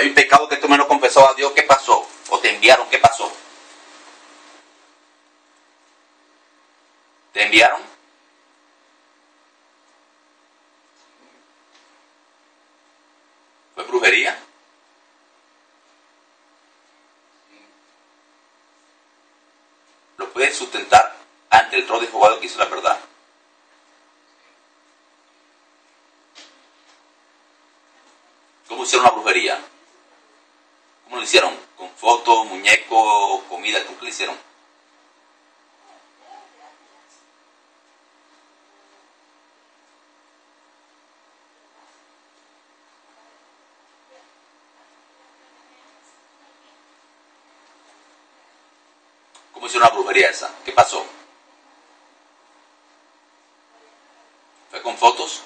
hay un pecado que tú me no confesó a Dios, ¿qué pasó? O te enviaron, ¿qué pasó? ¿Te enviaron? ¿Fue brujería? ¿Lo puedes sustentar ante el trono de Jehová que hizo la verdad? ¿Cómo hicieron la brujería? ¿Cómo lo hicieron? ¿Con fotos, muñecos, comida? ¿Cómo que le hicieron? ¿Cómo hicieron la brujería esa? ¿Qué pasó? ¿Fue con fotos?